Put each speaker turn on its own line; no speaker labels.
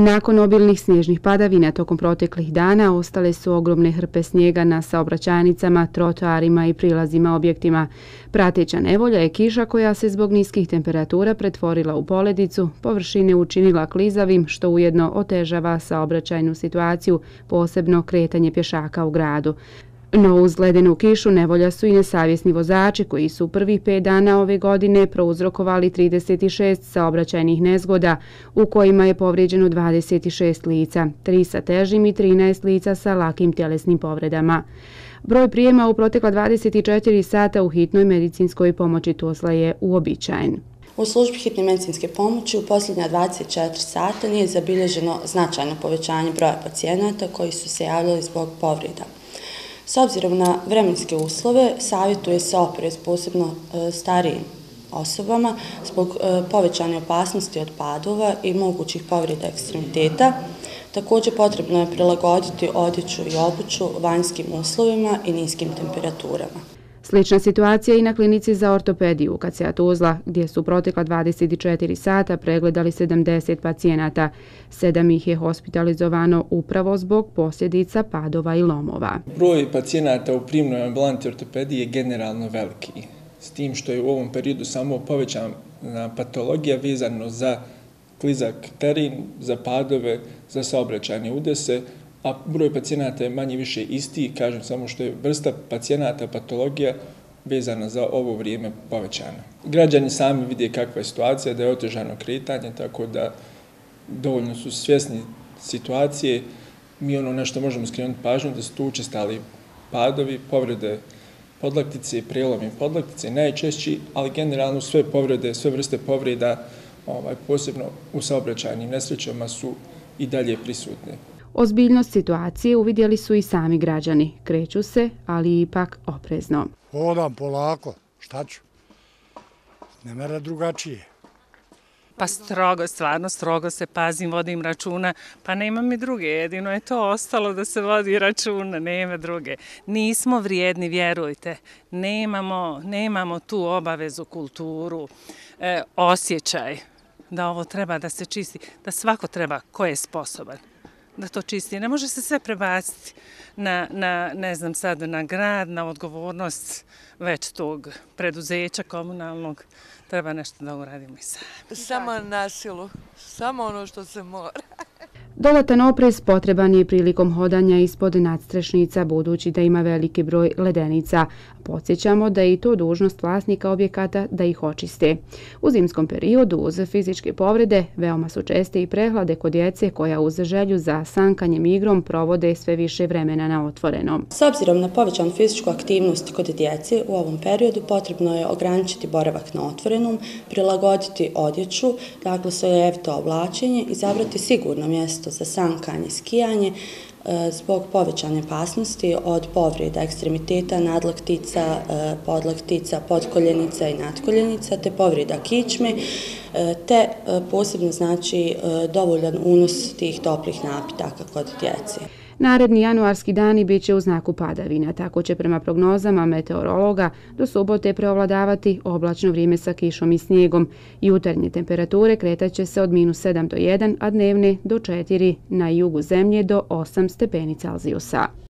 Nakon obilnih snježnih padavina tokom proteklih dana ostale su ogromne hrpe snijega na saobraćajnicama, trotoarima i prilazima objektima. Prateća nevolja je kiša koja se zbog niskih temperatura pretvorila u poledicu, površine učinila klizavim što ujedno otežava saobraćajnu situaciju, posebno kretanje pješaka u gradu. No uz ledenu kišu nevolja su i nesavjesni vozači koji su prvih pet dana ove godine prouzrokovali 36 saobraćajnih nezgoda u kojima je povrijeđeno 26 lica, 3 sa težim i 13 lica sa lakim tjelesnim povredama. Broj prijema u protekla 24 sata u hitnoj medicinskoj pomoći Tuzla je uobičajen.
U službi hitne medicinske pomoći u posljednja 24 sata nije zabilježeno značajno povećanje broja pacijenata koji su se javljali zbog povreda. S obzirom na vremenske uslove, savjetuje se oprez posebno e, starijim osobama zbog e, povećane opasnosti od padova i mogućih povreda ekstremiteta. Također potrebno je prilagoditi odjeću i obuću vanjskim uslovima i niskim temperaturama.
Slična situacija i na klinici za ortopediju u KCA Tuzla, gdje su protekla 24 sata pregledali 70 pacijenata. Sedam ih je hospitalizovano upravo zbog posljedica padova i lomova.
Broj pacijenata u primnoj ambulanti ortopedije je generalno veliki. S tim što je u ovom periodu samo povećana patologija vezano za klizak terin, za padove, za saobraćajne udese, a broj pacijenata je manje više isti, kažem samo što je vrsta pacijenata, patologija vezana za ovo vrijeme povećana. Građani sami vide kakva je situacija, da je otežano kretanje, tako da dovoljno su svjesni situacije. Mi ono nešto možemo skrenuti pažnju da su tu učestali padovi, povrede podlaktice, prelomi podlaktice, najčešći, ali generalno sve povrede, sve vrste povreda, ovaj, posebno u saobraćajnim nesrećama, su i dalje prisutne.
Ozbiljnost situacije uvidjeli su i sami građani. Kreću se, ali ipak oprezno.
Hodam polako, šta ću? Ne mera drugačije.
Pa strogo, stvarno strogo se pazim, vodim računa, pa nema mi druge, jedino je to ostalo da se vodi računa, nema druge. Nismo vrijedni, vjerujte, nemamo, nemamo tu obavezu, kulturu, e, osjećaj da ovo treba da se čisti, da svako treba ko je sposoban da to čisti. Ne može se sve prebaciti na, na, ne znam sad, na grad, na odgovornost već tog preduzeća komunalnog. Treba nešto da uradimo i sami.
Samo na silu, samo ono što se mora.
Dodatan oprez potreban je prilikom hodanja ispod nadstrešnica budući da ima veliki broj ledenica. Podsjećamo da je i to dužnost vlasnika objekata da ih očiste. U zimskom periodu uz fizičke povrede veoma su česte i prehlade kod djece koja uz želju za sankanjem igrom provode sve više vremena na otvorenom.
S obzirom na povećanu fizičku aktivnost kod djece u ovom periodu potrebno je ograničiti boravak na otvorenom, prilagoditi odjeću, dakle svoje oblačenje i zabrati sigurno mjesto mjesto za sankanje, skijanje, e, zbog povećane pasnosti od povreda ekstremiteta, nadlaktica, e, podlaktica, podkoljenica i nadkoljenica, te povreda kičme, e, te posebno znači dovoljan unos tih toplih napitaka kod djece.
Naredni januarski dani bit će u znaku padavina, tako će prema prognozama meteorologa do subote preovladavati oblačno vrijeme sa kišom i snijegom. Jutarnje temperature kretaće se od minus 7 do 1, a dnevne do 4 na jugu zemlje do 8 stepeni Celzijusa.